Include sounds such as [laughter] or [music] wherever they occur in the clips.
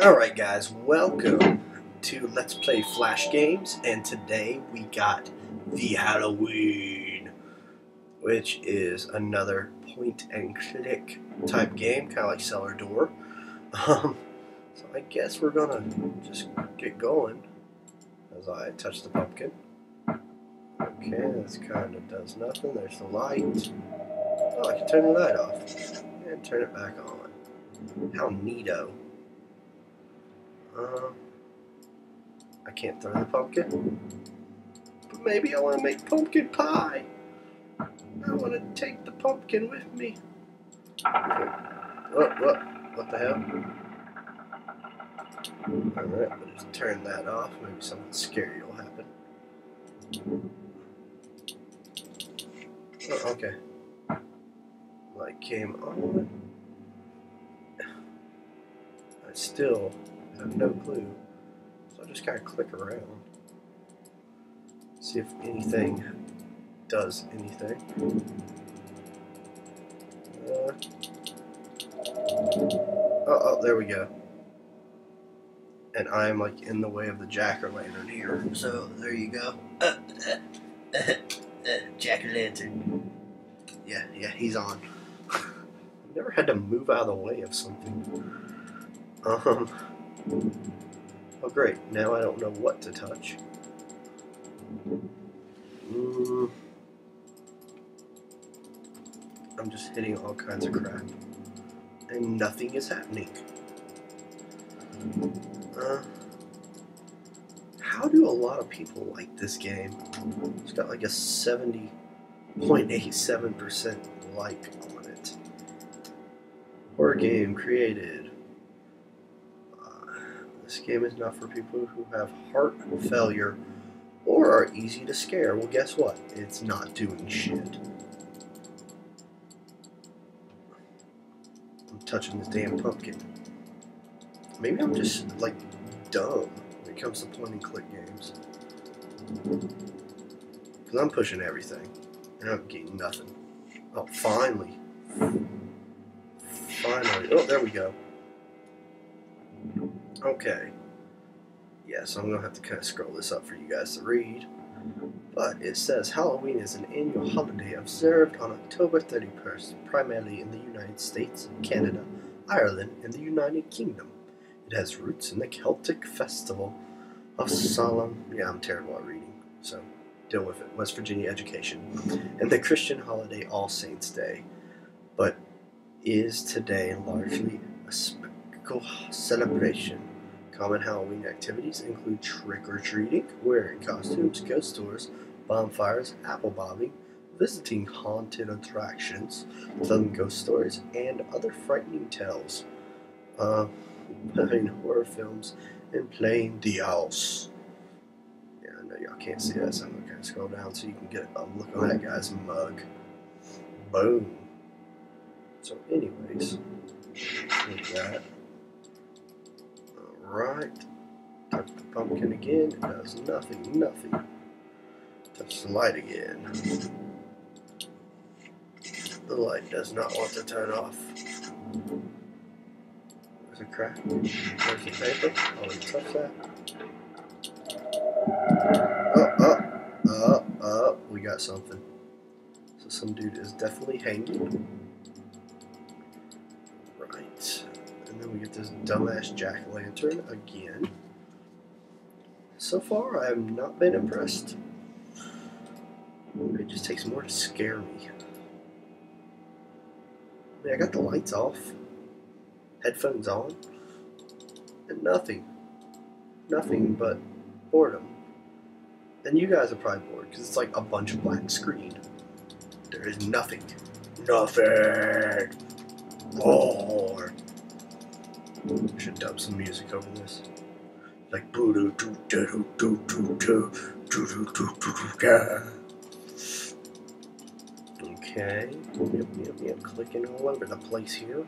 Alright guys, welcome to Let's Play Flash Games, and today we got The Halloween, which is another point and click type game, kind of like Cellar Door. Um, so I guess we're gonna just get going as I touch the pumpkin. Okay, this kind of does nothing. There's the light. Oh, I can turn the light off and turn it back on. How neato. Uh, I can't throw the pumpkin. But maybe I want to make pumpkin pie. I want to take the pumpkin with me. What, what, what the hell? Alright, just turn that off. Maybe something scary will happen. Oh, okay. Light came on. I still have no clue. So I just of click around. See if anything does anything. Uh, oh, oh, there we go. And I'm like in the way of the jack-o'-lantern here. So there you go. Uh, uh, uh, jack-o'-lantern. Yeah, yeah, he's on. [laughs] I've never had to move out of the way of something. Um. Oh, great. Now I don't know what to touch. Mm. I'm just hitting all kinds of crap. And nothing is happening. Uh, how do a lot of people like this game? It's got like a 70.87% like on it. Horror game created. Game is not for people who have heart failure or are easy to scare. Well, guess what? It's not doing shit. I'm touching this damn pumpkin. Maybe I'm just, like, dumb when it comes to point and click games. Because I'm pushing everything. And I'm getting nothing. Oh, finally. Finally. Oh, there we go. Okay. Yes, I'm going to have to kind of scroll this up for you guys to read. But it says Halloween is an annual holiday observed on October 31st, primarily in the United States, Canada, Ireland, and the United Kingdom. It has roots in the Celtic festival of Solemn. Yeah, I'm terrible at reading, so deal with it. West Virginia education. And the Christian holiday All Saints' Day. But is today largely a spectacle celebration. Common Halloween activities include trick or treating, wearing costumes, ghost tours, bonfires, apple bobbing, visiting haunted attractions, telling ghost stories, and other frightening tales. Uh, playing horror films and playing the house. Yeah, I know y'all can't see that, so I'm gonna scroll down so you can get a look on that guy's mug. Boom. So, anyways, that. Alright. Touch the pumpkin again. It does nothing, nothing. Touch the light again. The light does not want to turn off. There's a crack. There's the paper. Oh, you touch that. Oh, oh, oh, oh, we got something. So some dude is definitely hanging. Right. Then we get this dumbass jack-o'-lantern again. So far, I have not been impressed. It just takes more to scare me. I mean, I got the lights off, headphones on, and nothing. Nothing but boredom. And you guys are probably bored because it's like a bunch of black screen. There is nothing. Nothing. More. I should dub some music over this. Like boo doo doo doo doo doo doo doo doo doo doo doo Okay. Yep, yep, yep. Clicking all over the place here.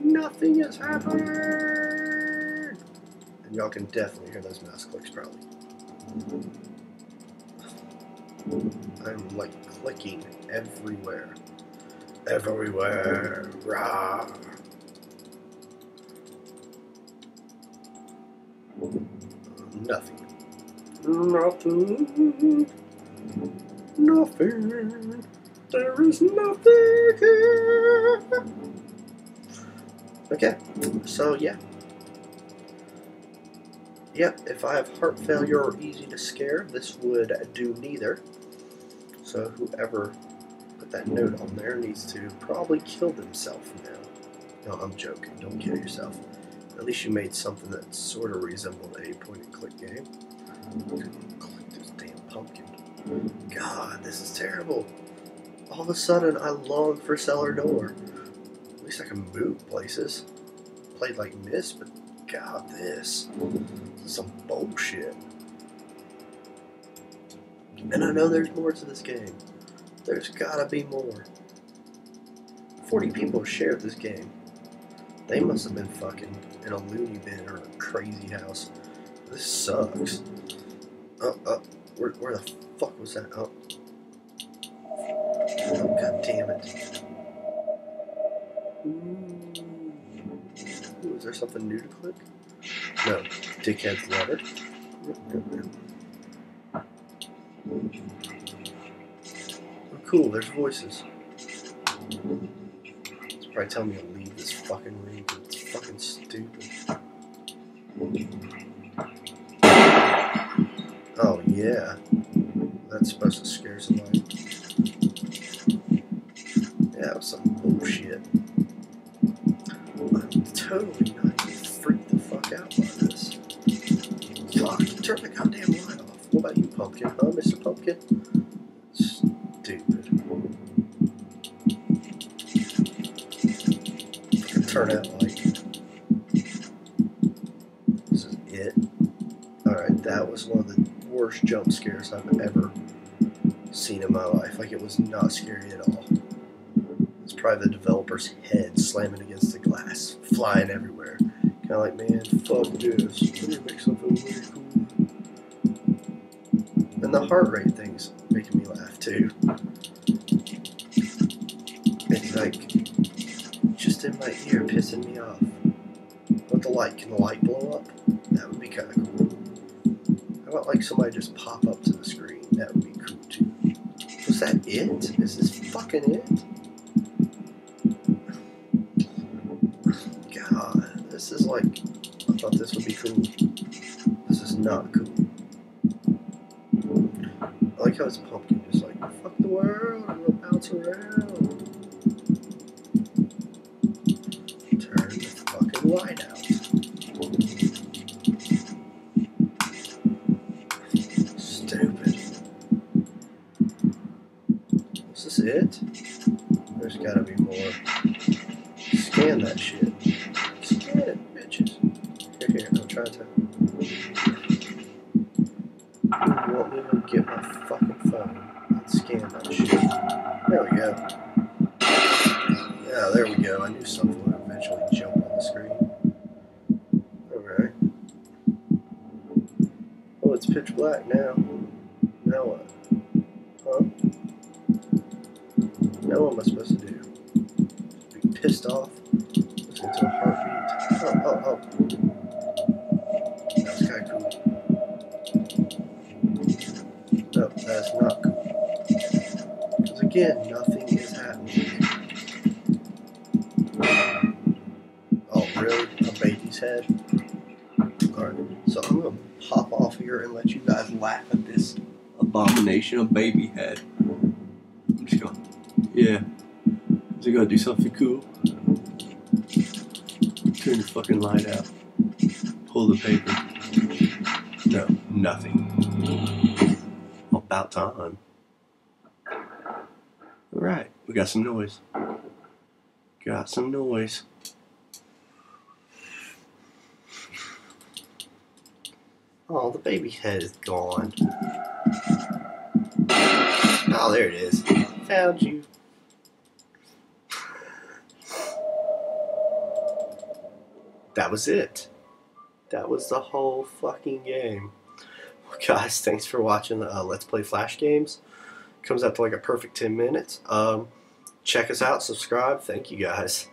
Nothing is happening! And y'all can definitely hear those mouse clicks probably. I'm like clicking everywhere. Everywhere. Rah. Nothing. Nothing. Nothing. There is nothing here. Okay, so yeah. Yep, if I have heart failure or easy to scare, this would do neither. So whoever put that note on there needs to probably kill themselves now. No, I'm joking. Don't kill yourself. At least you made something that sort of resembled a point and click game. Click this damn pumpkin. God, this is terrible. All of a sudden, I long for cellar door. At least I can move places. Played like Myst, but God, this. This is some bullshit. And I know there's more to this game. There's gotta be more. 40 people shared this game. They must have been fucking in a loony bin or a crazy house. This sucks. Oh, oh, where, where the fuck was that? Oh. Oh, god damn it. Ooh, is there something new to click? No. Dickhead's letter. Oh, cool, there's voices. Probably telling me to leave this fucking room. It's fucking stupid. Oh, yeah. That's supposed to scare somebody. Yeah, that was some bullshit. I'm totally not gonna freak the fuck out by this. Fuck, turn the goddamn light off. What about you, Pumpkin, huh, Mr. Pumpkin? Turn out like This is it. Alright, that was one of the worst jump scares I've ever seen in my life. Like, it was not scary at all. It's probably the developer's head slamming against the glass, flying everywhere. Kind of like, man, fuck this. Let make something really cool. And the heart rate thing's making me laugh too. It's like just in my ear, pissing me off. What the light? Can the light blow up? That would be kind of cool. How about like somebody just pop up to the screen? That would be cool too. Was that it? Is this fucking it? God, this is like. I thought this would be cool. This is not cool. I like how it's pumpkin, just like, fuck the world, gonna bounce around. Light out. Stupid. Is this it? There's gotta be more. Scan that shit. Scan it, bitches. Here, here, I'm trying to. You want me to get my fucking phone and scan that shit? There we go. Yeah, there we go. I knew something would eventually jump on the screen. Alright. Oh, it's pitch black now. Now what? Huh? Now what am I supposed to do? Be pissed off? Listen to a heartbeat? Oh, oh, oh. That's kinda cool. That's not cool. Because again, nothing So I'm gonna pop off here and let you guys laugh at this abomination of baby head. I'm just going, yeah. Is it gonna do something cool? Turn the fucking light out. Pull the paper. No, nothing. About time. Alright, we got some noise. Got some noise. Oh, the baby head is gone. Oh, there it is. Found you. That was it. That was the whole fucking game. Well, guys, thanks for watching uh, Let's Play Flash Games. Comes out to like a perfect 10 minutes. Um, check us out, subscribe. Thank you guys.